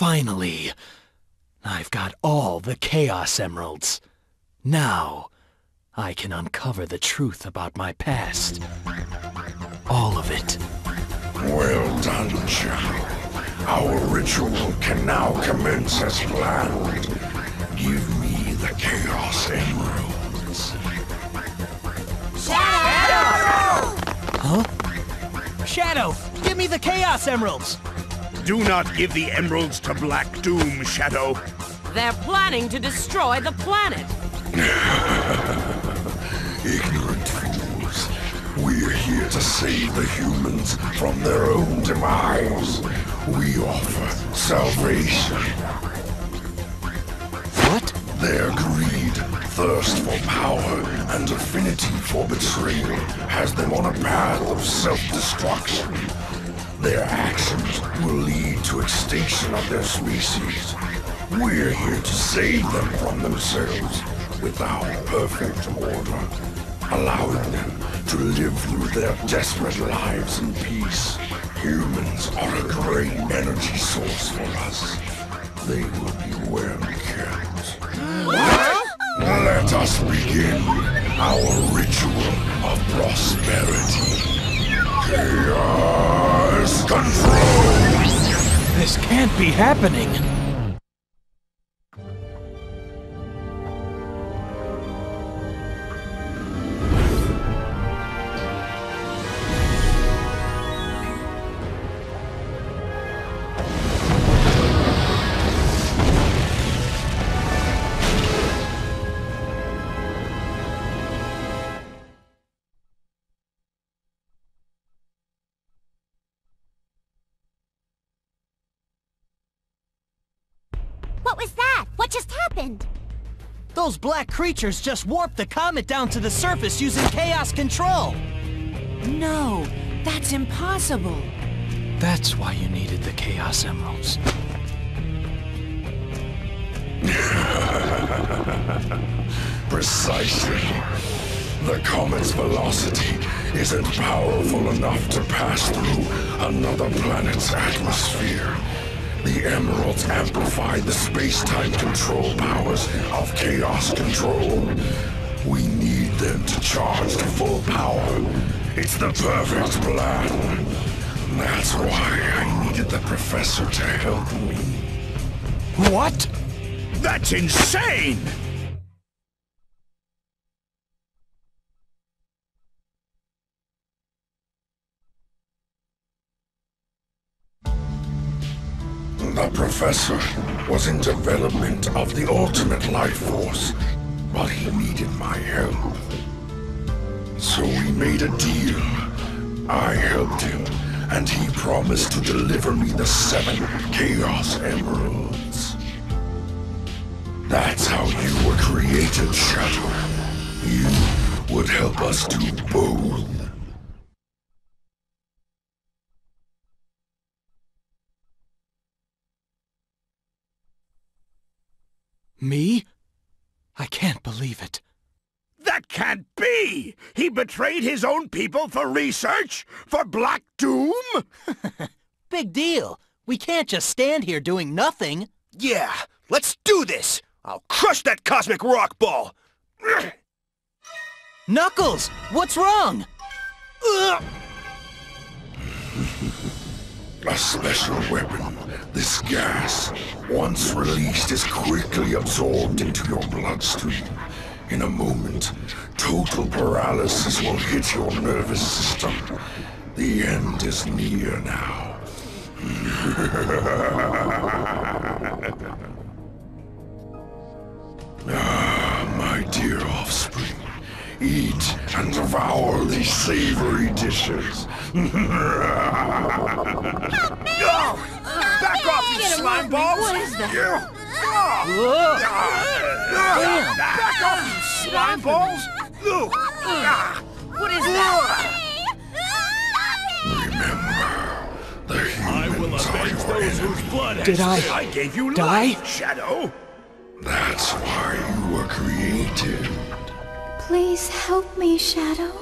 Finally, I've got all the Chaos Emeralds. Now, I can uncover the truth about my past. All of it. Well done, Shadow. Our ritual can now commence as planned. Give me the Chaos Emeralds. Shadow, give me the Chaos Emeralds! Do not give the emeralds to Black Doom, Shadow. They're planning to destroy the planet. Ignorant fools. We're here to save the humans from their own demise. We offer salvation. What? Their greed, thirst for power, and affinity for betrayal has them on a path of self-destruction. Their actions will lead to extinction of their species. We're here to save them from themselves with our perfect order, allowing them to live through their desperate lives in peace. Humans are a great energy source for us. They will be well kept. Let us begin our ritual of prosperity. Chaos Control! This can't be happening! What just happened? Those black creatures just warped the comet down to the surface using Chaos Control! No, that's impossible. That's why you needed the Chaos Emeralds. Precisely. The comet's velocity isn't powerful enough to pass through another planet's atmosphere. The Emeralds amplify the space-time control powers of Chaos Control. We need them to charge to full power. It's the perfect plan. That's why I needed the Professor to help me. What? That's insane! Professor was in development of the ultimate life force, but he needed my help. So we made a deal. I helped him, and he promised to deliver me the seven Chaos Emeralds. That's how you were created, Shadow. You would help us do both. Me? I can't believe it. That can't be! He betrayed his own people for research? For Black Doom? Big deal. We can't just stand here doing nothing. Yeah, let's do this! I'll crush that cosmic rock ball! Knuckles! What's wrong? Ugh! A special weapon. This gas, once released, is quickly absorbed into your bloodstream. In a moment, total paralysis will hit your nervous system. The end is near now. ah, my dear offspring. Eat and devour these savory dishes. Oh, back off, you slime balls! What is that? Yeah. Ugh! Ah, Back off, you slime balls! Ugh. Ah. What is that? Remember, the humans are your enemy. blood Did I I gave you die? life, Shadow! That's why you were created. Please help me, Shadow.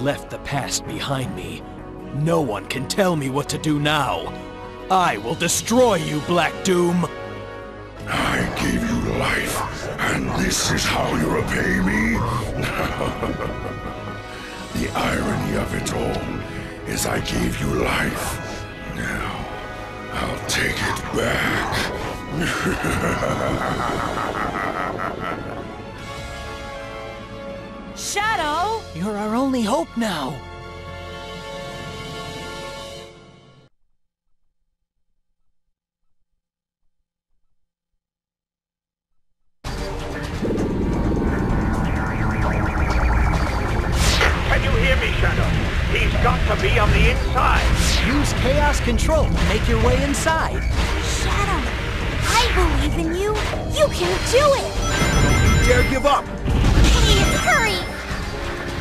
Left the past behind me. No one can tell me what to do now. I will destroy you, Black Doom! I gave you life, and this is how you repay me? the irony of it all is I gave you life. Now, I'll take it back. Shadow! You're our only hope now! Can you hear me, Shadow? He's got to be on the inside. Use Chaos Control to make your way inside. Shadow, I believe in you. You can do it. Dare give up.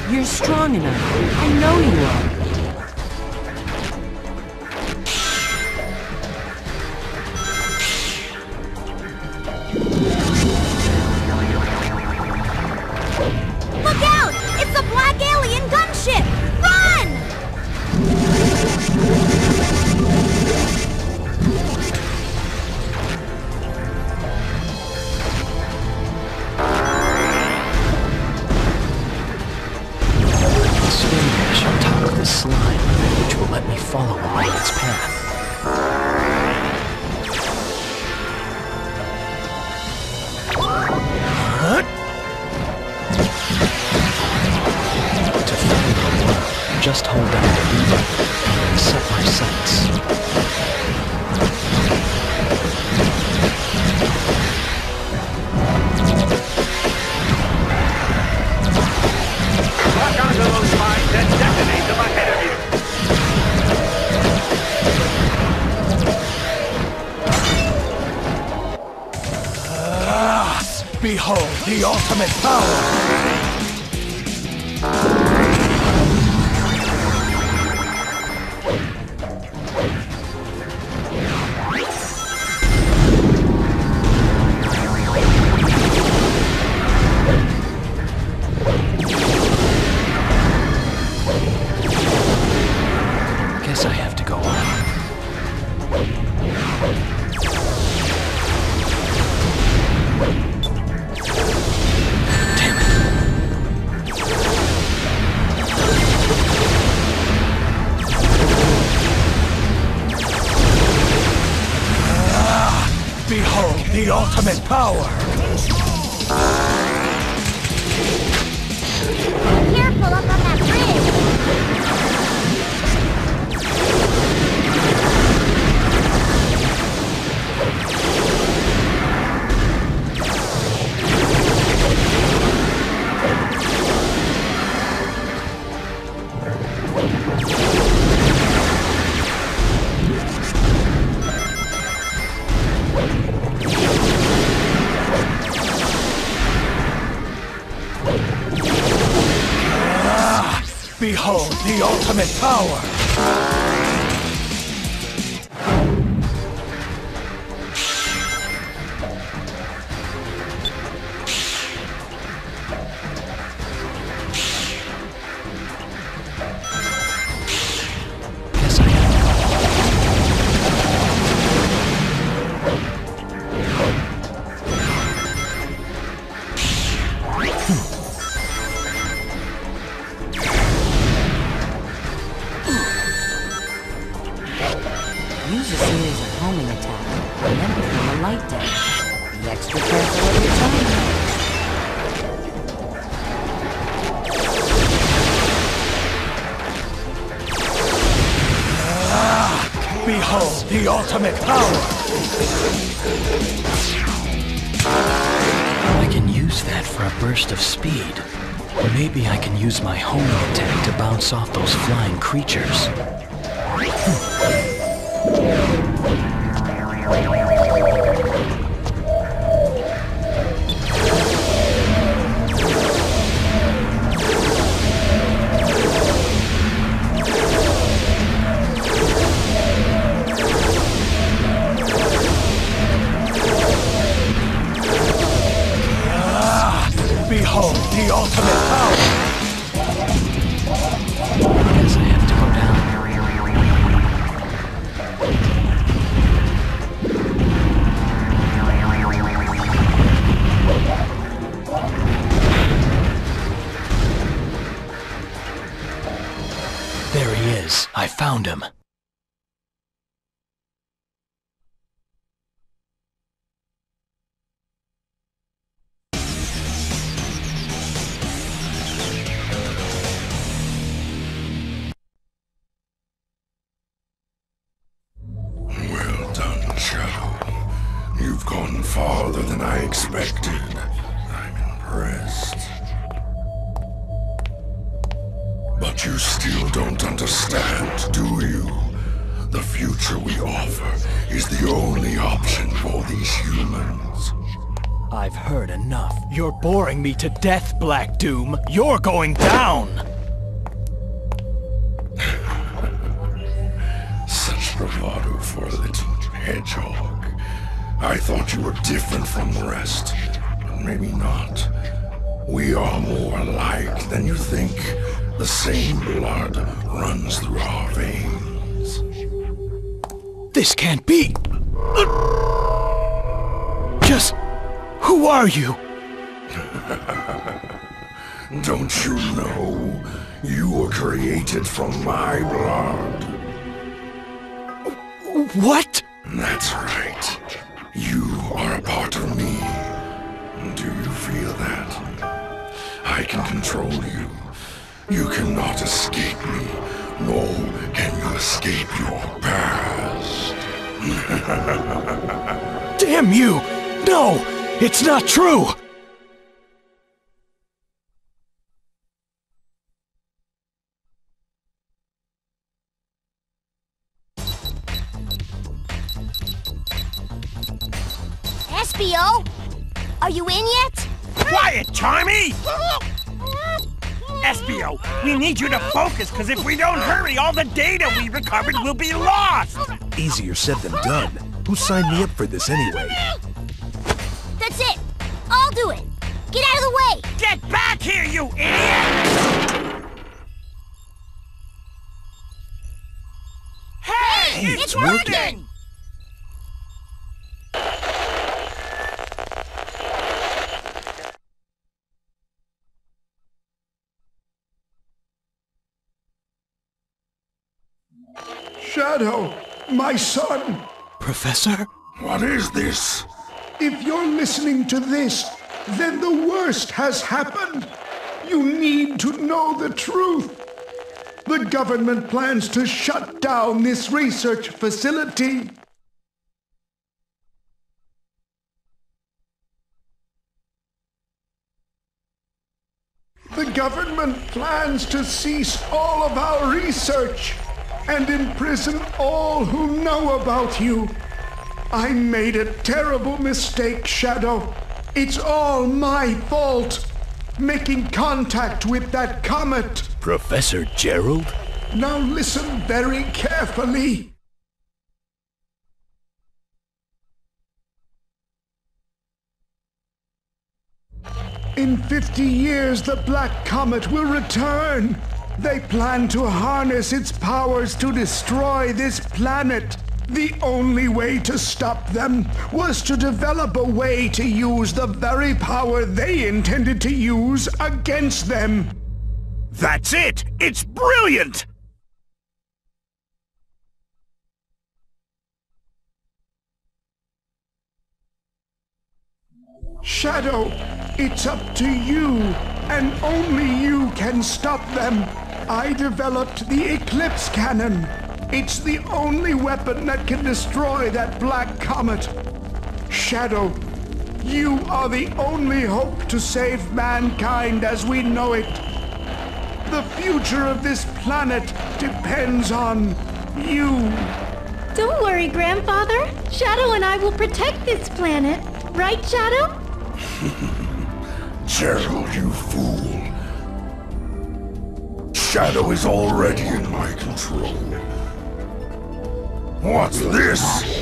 You're strong enough. I know you are. Behold the ultimate power! The ultimate power! Careful Behold the ultimate power! Behold the ultimate power! I can use that for a burst of speed. Maybe I can use my homing attack to bounce off those flying creatures. Ultimate You've gone farther than I expected. I'm impressed. But you still don't understand, do you? The future we offer is the only option for these humans. I've heard enough. You're boring me to death, Black Doom. You're going down! Such bravado for a little hedgehog. I thought you were different from the rest, but maybe not. We are more alike than you think. The same blood runs through our veins. This can't be! Just... who are you? Don't you know? You were created from my blood. What? That's right. Can control you. You cannot escape me, nor can you escape your past. Damn you! No! It's not true! Espio? Are you in yet? Quiet, Charmy! Espio, we need you to focus, because if we don't hurry, all the data we recovered will be lost! Easier said than done. Who signed me up for this anyway? That's it. I'll do it. Get out of the way. Get back here, you idiot! Hey! it's it's working! working! Shadow, my son, Professor? What is this? if you're listening to this, then the worst has happened. You need to know the truth. The government plans to shut down this research facility. The government plans to cease all of our research and imprison all who know about you. I made a terrible mistake, Shadow. It's all my fault. Making contact with that comet. Professor Gerald? Now listen very carefully. In 50 years, the Black Comet will return. They plan to harness its powers to destroy this planet. The only way to stop them was to develop a way to use the very power they intended to use against them. That's it! It's brilliant! Shadow, it's up to you, and only you can stop them. I developed the Eclipse Cannon. It's the only weapon that can destroy that black comet. Shadow, you are the only hope to save mankind as we know it. The future of this planet depends on you. Don't worry, Grandfather. Shadow and I will protect this planet. Right, Shadow? Gerald, you fool. Shadow is already in my control. What's this?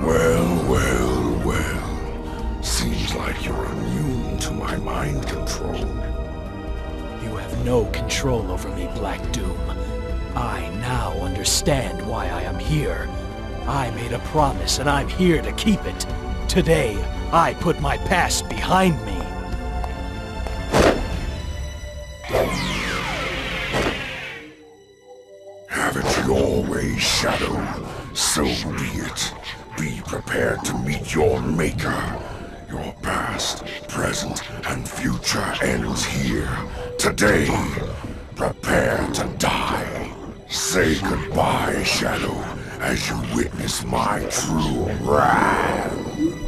Well, well, well. Seems like you're immune to my mind control. You have no control over me, Black Doom. I now understand why I am here. I made a promise and I'm here to keep it. Today, I put my past behind me. Your. Past, present, and future ends here. Today, prepare to die. Say goodbye, Shadow, as you witness my true wrath.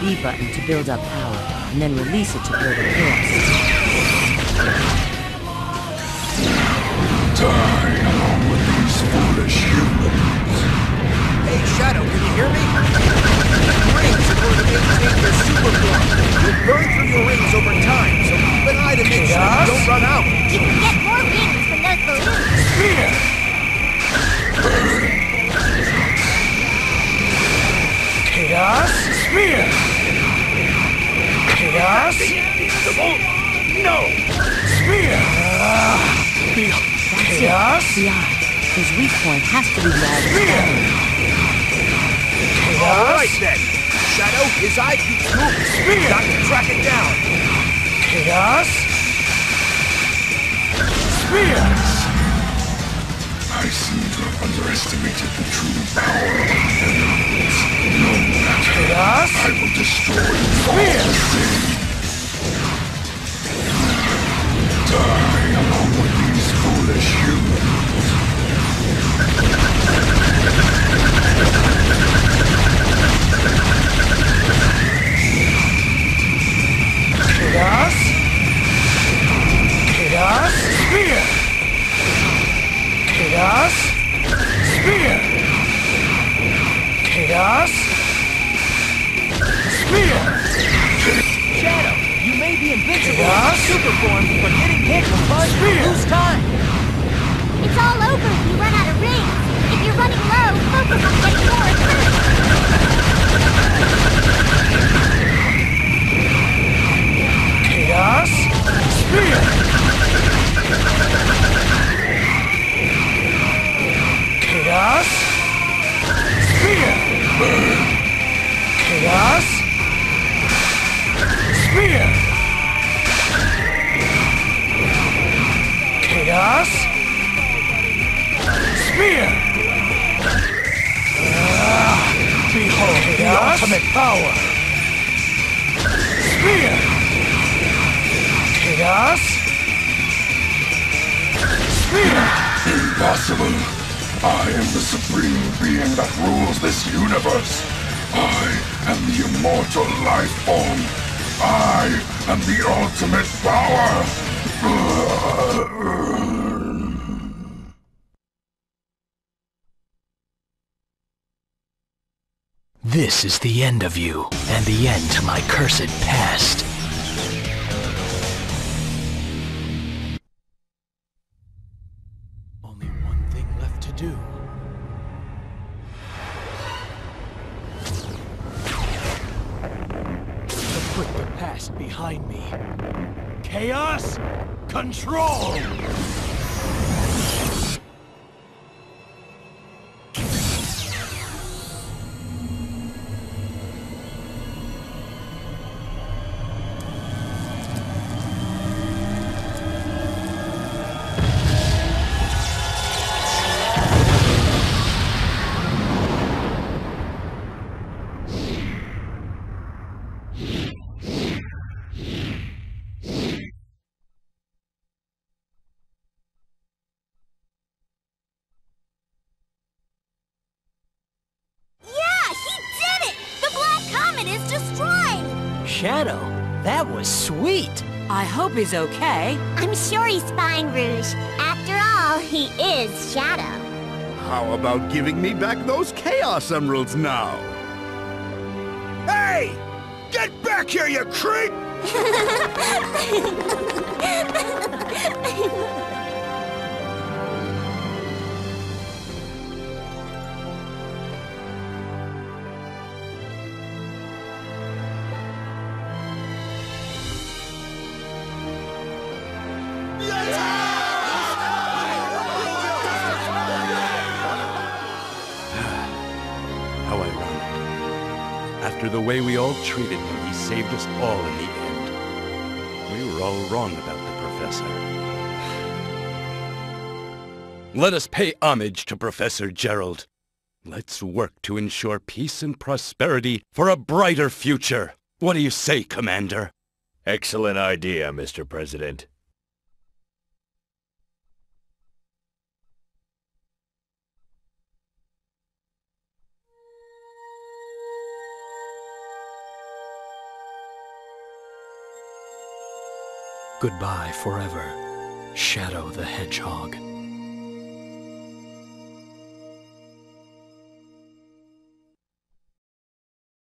B button to build up power, and then release it to build up chaos. Die along with these foolish humans. Hey, Shadow, can you hear me? Rings in order to maintain your super form. You'll burn through your rings over time, so keep an eye His weak point has to be the eye Spear! All right then. Shadow, his eye keeps moving. Spear! Got to track it down. Chaos Spear! I seem to have underestimated the true power of the emeralds. No matter. Chaos I will destroy you Spear! Being that rules this universe. I am the immortal life form. I am the ultimate power. This is the end of you, and the end to my cursed past. Control! Shadow, that was sweet. I hope he's okay. I'm sure he's fine, Rouge. After all, he is Shadow. How about giving me back those Chaos Emeralds now? Hey! Get back here, you creep! way we all treated him, he saved us all in the end. We were all wrong about the Professor. Let us pay homage to Professor Gerald. Let's work to ensure peace and prosperity for a brighter future. What do you say, Commander? Excellent idea, Mr. President. Goodbye forever, Shadow the Hedgehog.